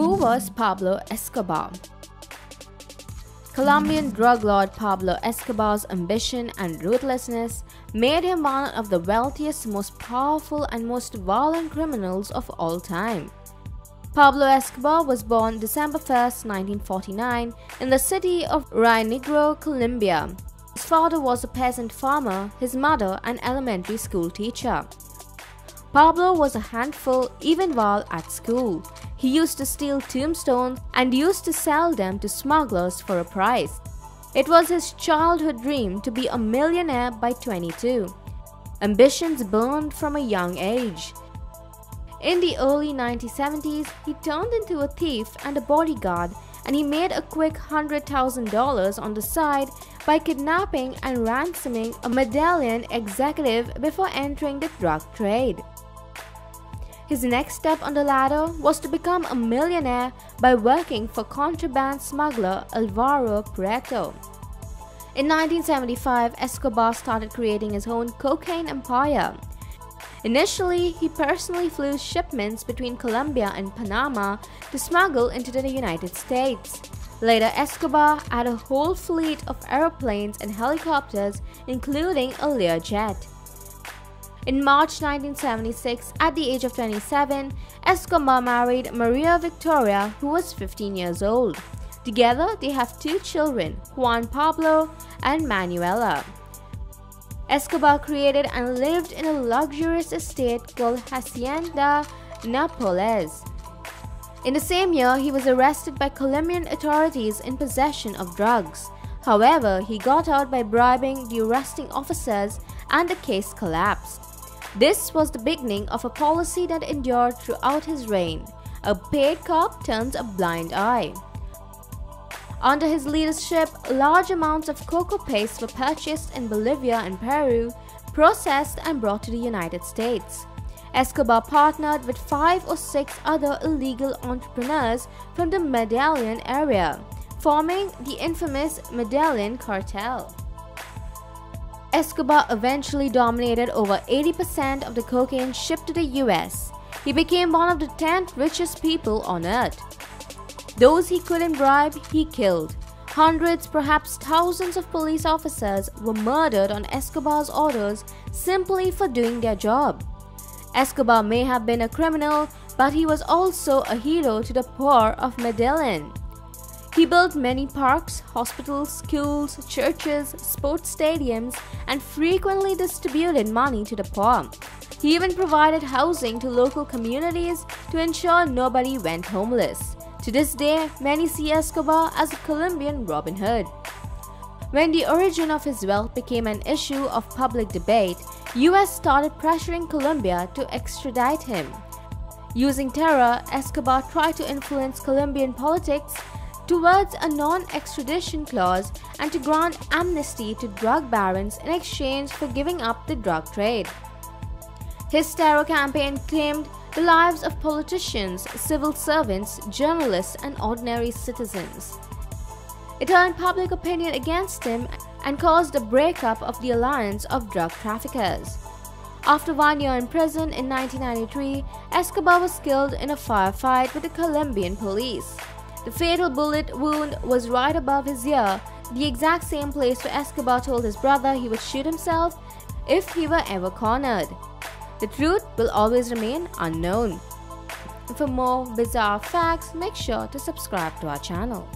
Who was Pablo Escobar? Colombian drug lord Pablo Escobar's ambition and ruthlessness made him one of the wealthiest, most powerful, and most violent criminals of all time. Pablo Escobar was born December 1, 1949, in the city of Rionegro, Colombia. His father was a peasant farmer, his mother, an elementary school teacher. Pablo was a handful even while at school. He used to steal tombstones and used to sell them to smugglers for a price. It was his childhood dream to be a millionaire by 22. Ambitions burned from a young age. In the early 1970s, he turned into a thief and a bodyguard and he made a quick $100,000 on the side by kidnapping and ransoming a Medellin executive before entering the drug trade. His next step on the ladder was to become a millionaire by working for contraband smuggler Alvaro Prieto. In 1975, Escobar started creating his own cocaine empire. Initially, he personally flew shipments between Colombia and Panama to smuggle into the United States. Later, Escobar had a whole fleet of airplanes and helicopters, including a Learjet. In March 1976, at the age of 27, Escobar married Maria Victoria, who was 15 years old. Together, they have two children, Juan Pablo and Manuela. Escobar created and lived in a luxurious estate called Hacienda Napoles. In the same year, he was arrested by Colombian authorities in possession of drugs. However, he got out by bribing the arresting officers and the case collapsed. This was the beginning of a policy that endured throughout his reign. A paid cop turns a blind eye. Under his leadership, large amounts of coca paste were purchased in Bolivia and Peru, processed and brought to the United States. Escobar partnered with five or six other illegal entrepreneurs from the Medellin area, forming the infamous Medellin cartel. Escobar eventually dominated over 80% of the cocaine shipped to the US. He became one of the 10 richest people on earth. Those he couldn't bribe, he killed. Hundreds, perhaps thousands of police officers were murdered on Escobar's orders simply for doing their job. Escobar may have been a criminal, but he was also a hero to the poor of Medellin. He built many parks, hospitals, schools, churches, sports stadiums, and frequently distributed money to the poor. He even provided housing to local communities to ensure nobody went homeless. To this day, many see Escobar as a Colombian Robin Hood. When the origin of his wealth became an issue of public debate, US started pressuring Colombia to extradite him. Using terror, Escobar tried to influence Colombian politics towards a non-extradition clause and to grant amnesty to drug barons in exchange for giving up the drug trade. His terror campaign claimed the lives of politicians, civil servants, journalists, and ordinary citizens. It turned public opinion against him and caused a breakup of the alliance of drug traffickers. After one year in prison in 1993, Escobar was killed in a firefight with the Colombian police. The fatal bullet wound was right above his ear, the exact same place where Escobar told his brother he would shoot himself if he were ever cornered. The truth will always remain unknown. For more bizarre facts, make sure to subscribe to our channel.